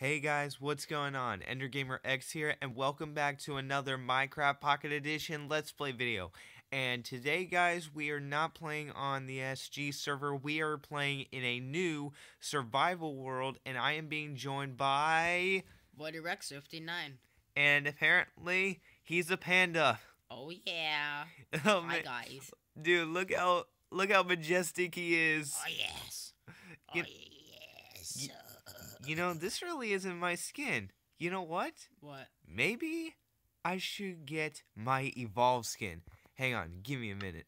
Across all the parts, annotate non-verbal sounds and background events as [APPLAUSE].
Hey guys, what's going on? EnderGamerX here, and welcome back to another Minecraft Pocket Edition Let's Play video. And today, guys, we are not playing on the SG server. We are playing in a new survival world, and I am being joined by... Voidy Rex 59. And apparently, he's a panda. Oh yeah. [LAUGHS] Oh, Hi man. guys. Dude, look how look how majestic he is. Oh yes. Oh You- yes. You know, this really isn't my skin. You know what? what? Maybe I should get my evolve skin. Hang on, give me a minute.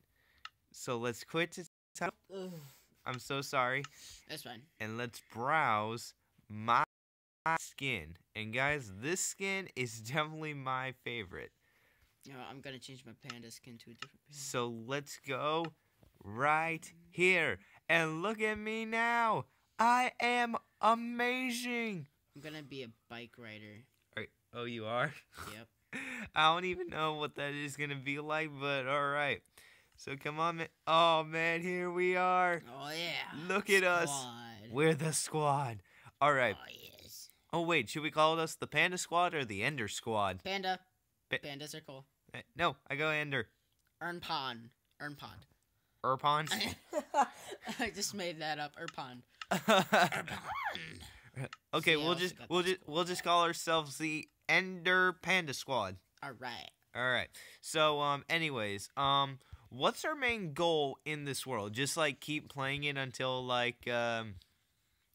So let's quit to. Ugh. I'm so sorry. That's fine. And let's browse my skin. And guys, this skin is [LAUGHS] definitely my favorite. You know, I'm gonna change my panda skin to a different panda. So let's go right here. And look at me now. I am amazing. I'm gonna be a bike rider. Alright, Oh, you are? Yep. [LAUGHS] I don't even know what that is gonna be like, but alright. So come on, man. Oh man, here we are. Oh yeah. Look at us. We're the squad. Alright. Oh yes. Oh wait, should we call us the Panda Squad or the Ender Squad? Panda. Pa- Pandas are cool. Eh, No, I go Ender. Earn pond. Earn pond. Erpon. [LAUGHS] I just made that up. Earn pond. [LAUGHS] okay, we'll just we'll just we'll just call ourselves the Ender Panda Squad. All right. All right. So um anyways, um what's our main goal in this world? Just like keep playing it until like um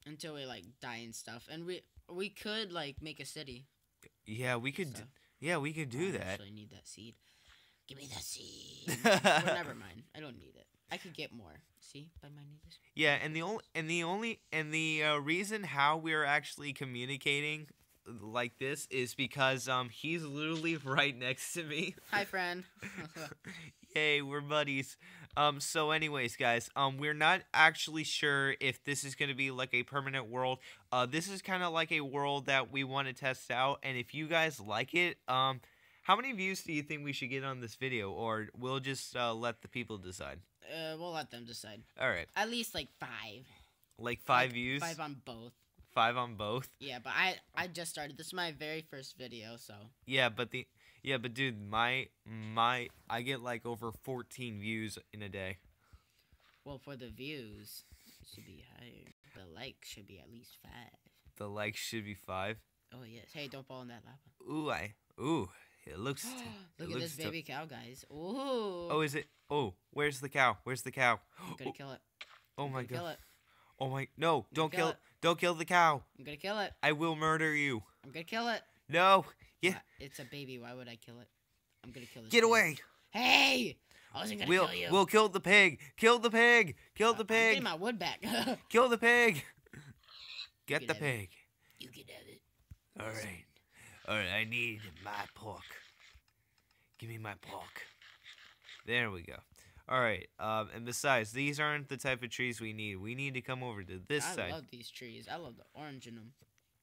Until we like die and stuff, and we we could like make a city. yeah, we could so. yeah, we could do I that. actually need that seed. Give me that seed. [LAUGHS] well, never mind. I don't need it. I could get more. See, by my need this. Yeah, and the only and the only and the uh, reason how we're actually communicating like this is because um he's literally [LAUGHS] right next to me. Hi, friend. [LAUGHS] Yay, we're buddies. Um so anyways, guys, um we're not actually sure if this is going to be like a permanent world. Uh this is kind of like a world that we want to test out and if you guys like it, um how many views do you think we should get on this video or we'll just uh, let the people decide? uh, we'll let them decide. All right. At least like five. Like 5 Like, views, Five on both. 5 on both. Yeah, but I I just started. This is my very first video, so Yeah, but the yeah, but dude, my my I get like over 14 views in a day. well for the views it should be higher. The likes should be at least five. The likes should be 5. Oh yes. Hey, don't fall in that lava. Ooh, I ooh, it looks [GASPS] Look it at looks this baby cow, guys. Ooh. Oh, is it? Oh, where's the cow? Where's the cow? [GASPS] I'm gonna kill it. Oh I'm my gonna Kill it. Oh my no, don't kill kill it. don't kill the cow. I'm gonna kill it. I will murder you. I'm gonna kill it. No. Yeah. Uh, It's a baby. Why would I kill it? I'm gonna kill this. Get pig. away. Hey! I wasn't gonna We'll kill you. we'll kill the pig. Kill the pig. Kill the Uh, I'm getting pig. my wood back. [LAUGHS] Kill the pig. Get the have it. pig. you can have it. All right. All right, I need my pork. Give me my pork. There we go. All right. Um, and besides, these aren't the type of trees we need. We need to come over to this I side. I love these trees. I love the orange in them.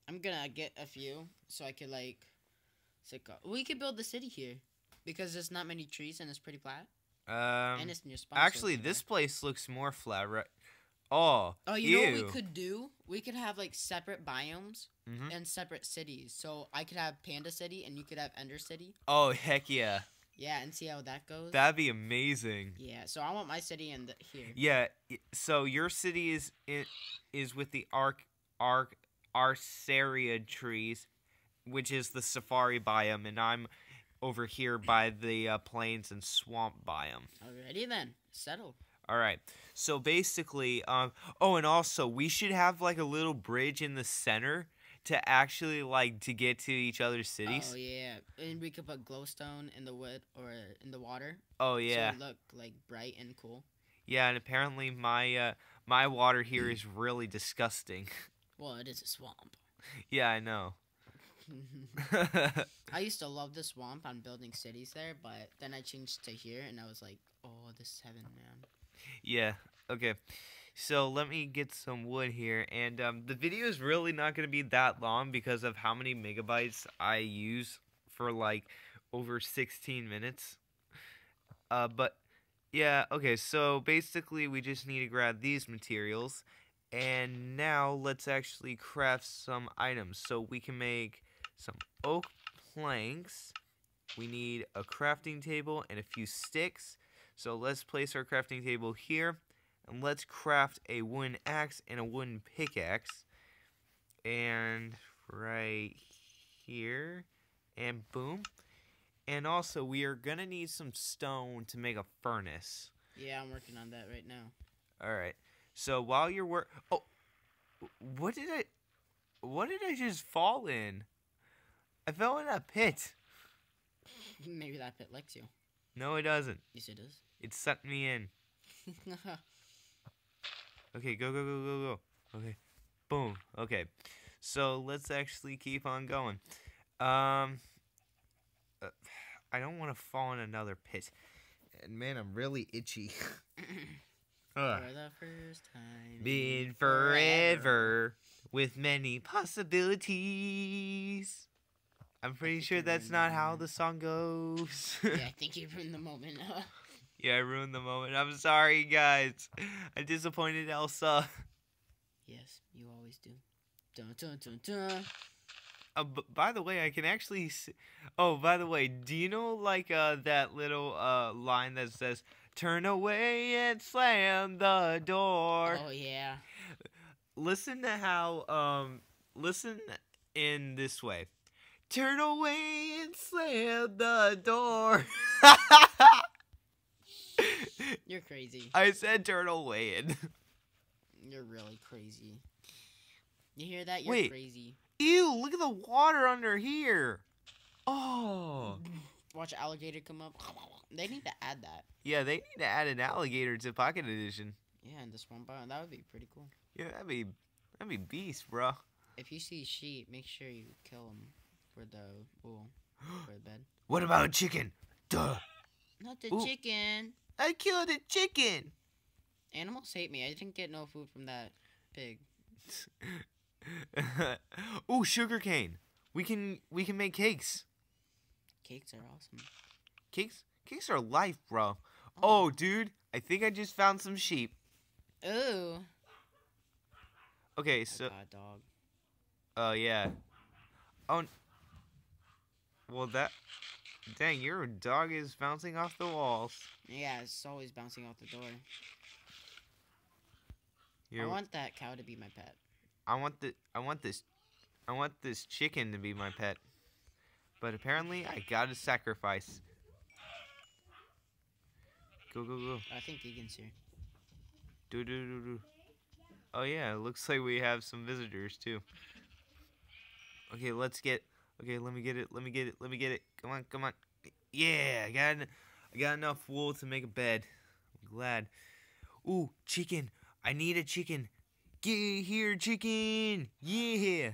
I'm gonna get a few so I could like. We could build the city here because there's not many trees and it's pretty flat Um, and it's near actually, this place looks more flat, right? Oh, Oh, you know what we could do? We could have like separate biomes Mhm. and separate cities. So I could have Panda City and you could have Ender City. Oh, heck yeah. Yeah, and see how that goes. That'd be amazing. yeah. So I want my city in the, here. Yeah. So your city is i- is with the arc arc arcaria trees, which is the safari biome, and I'm over here by the uh, plains and swamp biome. Alrighty then, settle. All right. So basically, um, oh, and also we should have like a little bridge in the center to actually like to get to each other's cities. Oh yeah, and we could put glowstone in the wood or in the water. Oh So yeah, it look like bright and cool. yeah. And apparently my uh, my water here is [CLEARS THROAT] really disgusting. [LAUGHS] Well, it is a swamp. yeah, I know. [LAUGHS] I used to love the swamp on building cities there, but then I changed to here, and I was like, oh, this is heaven, man. Yeah. Okay. So let me get some wood here, and um, the video is really not going to be that long because of how many megabytes I use for like over 16 minutes. Uh, but yeah, okay. So basically, we just need to grab these materials, And now let's actually craft some items. So we can make some oak planks. We need a crafting table and a few sticks. So let's place our crafting table here. And let's craft a wooden axe and a wooden pickaxe. And right here. And boom. And also, we are going to need some stone to make a furnace. Yeah, I'm working on that right now. All right. So while you're work, oh, what did I, what did I just fall in? I fell in a pit. [LAUGHS] Maybe that pit likes you. No, it doesn't. Yes, it does. It sucked me in. [LAUGHS] Okay, go, go, go, go, go. Okay, boom. Okay, so let's actually keep on going. Um, uh, I don't want to fall in another pit. And man, I'm really itchy. [LAUGHS] [LAUGHS] Ugh. For the first time. Been forever with many possibilities. I'm pretty sure that's not how the song goes. yeah, I [LAUGHS] think you ruined the moment. yeah, I ruined the moment. I'm sorry, guys. I disappointed Elsa. yes, you always do. Dun dun dun dun. Uh, b- by the way, I can actually. s Oh, by the way, do you know like uh that little uh line that says "Turn away and slam the door"? Oh yeah. Listen to how um listen in this way. Turn away and slam the door. [LAUGHS] You're crazy. I said turn away and [LAUGHS] You're really crazy. You hear that? You're Wait. crazy. ew, look at the water under here. Oh. [LAUGHS] Watch alligator come up. They need to add that. Yeah, they need to add an alligator to Pocket Edition. Yeah, in this one biome. That would be pretty cool. Yeah, that'd be that'd be beast, bro. If you see sheep, make sure you kill them for the wool for the bed. [GASPS] What about a chicken? Duh. Not the Ooh. chicken. I killed a chicken. Animals hate me. I didn't get no food from that pig. [LAUGHS] Ooh, sugar cane. We can we can make cakes. Cakes are awesome. Cakes cakes are life, bro. Oh, oh dude, I think I just found some sheep. Ooh. Okay, so a dog. oh yeah. Oh. Well, that. Dang, your dog is bouncing off the walls. Yeah, it's always bouncing off the door. I want that cow to be my pet. I want the I want this I want this chicken to be my pet. But apparently I gotta sacrifice. Go go go. I think Egan's here. Do do do do. Oh yeah, it looks like we have some visitors too. Okay, let's get Okay, let me get it. Let me get it. Let me get it. Come on, come on. Yeah, I got I got enough wool to make a bed. I'm glad. Ooh, chicken. I need a chicken. Get here, chicken. Yeah.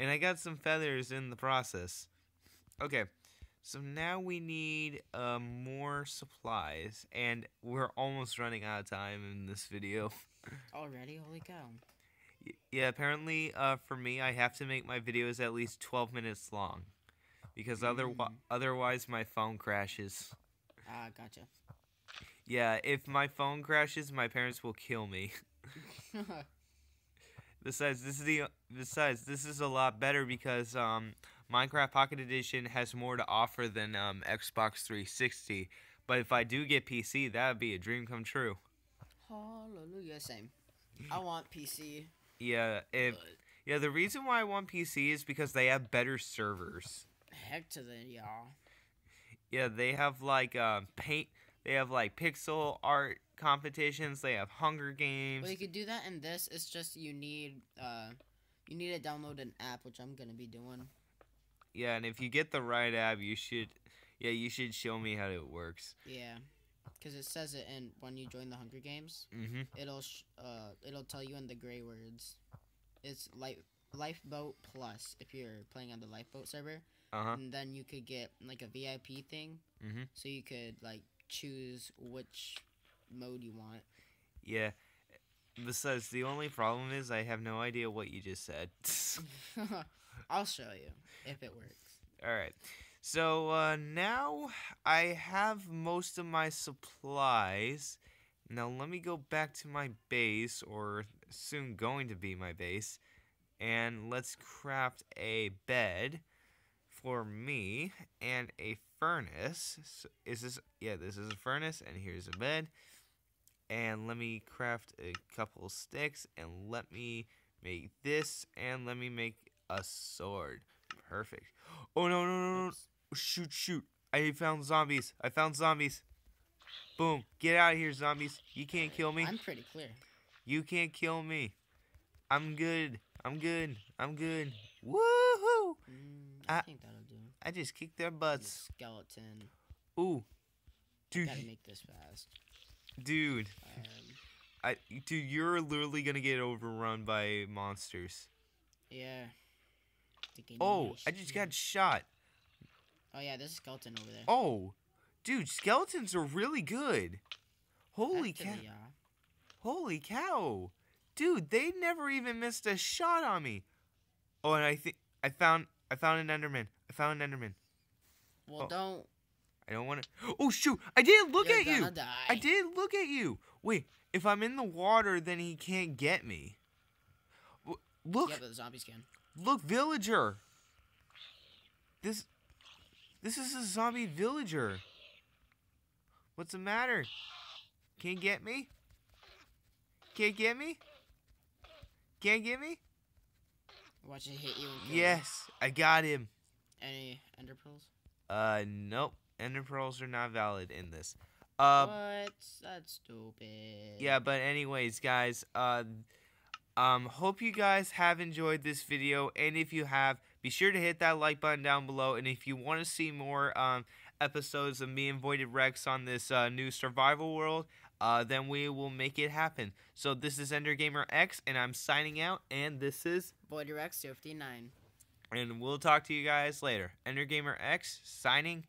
And I got some feathers in the process. Okay. So now we need uh, more supplies, and we're almost running out of time in this video. [LAUGHS] Already? Holy cow. Yeah, apparently, uh, for me, I have to make my videos at least 12 minutes long. Because other- Mm. otherwise, my phone crashes. Ah, gotcha. Yeah, if my phone crashes, my parents will kill me. [LAUGHS] Besides, this is the besides this is a lot better because um, Minecraft Pocket Edition has more to offer than um, Xbox 360. But if I do get PC, that would be a dream come true. Hallelujah. Same. I want PC. Yeah, but yeah, the reason why I want PC is because they have better servers. heck to the y'all. Yeah, they have like um, paint. They have like pixel art competitions. They have Hunger Games. Well, you could do that in this. It's just you need uh, you need to download an app, which I'm gonna be doing. Yeah, and if you get the right app, you should. Yeah, you should show me how it works. Yeah, because it says it in when you join the Hunger Games. Mhm. It'll sh- uh it'll tell you in the gray words. It's life lifeboat plus if you're playing on the lifeboat server, Uh huh. and then you could get like a VIP thing, Mhm. so you could like choose which mode you want. Yeah. Besides, the only problem is I have no idea what you just said. [LAUGHS] [LAUGHS] I'll show you if it works. All right. So uh, now I have most of my supplies. Now let me go back to my base or soon going to be my base. And let's craft a bed for me and a furnace. So is this yeah, this is a furnace and here's a bed. And let me craft a couple sticks and let me make this and let me make a sword. Perfect. Oh no no no no shoot shoot. I found zombies. I found zombies. Boom. Get out of here, zombies. You can't kill me. I'm pretty clear. You can't kill me. I'm good. I'm good. I'm good. Woohoo! Mm, I I- think that'll do. I just kicked their The butts. skeleton. Ooh. Dude, Gotta make this fast. dude. Um, I dude, you're literally going to get overrun by monsters. yeah. Oh, I just got shot. Oh yeah, there's a skeleton over there. Oh. Dude, skeletons are really good. Holy cow. Holy cow. Dude, they never even missed a shot on me. Oh, and I think I found I found an Enderman. I found an Enderman. Well, Oh, don't. I don't want to. Oh shoot! I didn't look you're at you. Die. I did look at you. Wait, if I'm in the water, then he can't get me. W- Look, Yeah, but the zombies can. Look, villager. This, this is a zombie villager. What's the matter? Can't get me? Can't get me? Can't get me? Watch it hit you. Yes, I got him. Any ender pearls? Uh, nope. Ender pearls are not valid in this. Uh, what? That's stupid. yeah but anyways guys uh um hope you guys have enjoyed this video and if you have be sure to hit that like button down below and if you want to see more um episodes of me and voided rex on this uh, new survival world uh then we will make it happen so this is ender gamer x and i'm signing out and this is Voided Rex 59. and we'll talk to you guys later ender gamer x signing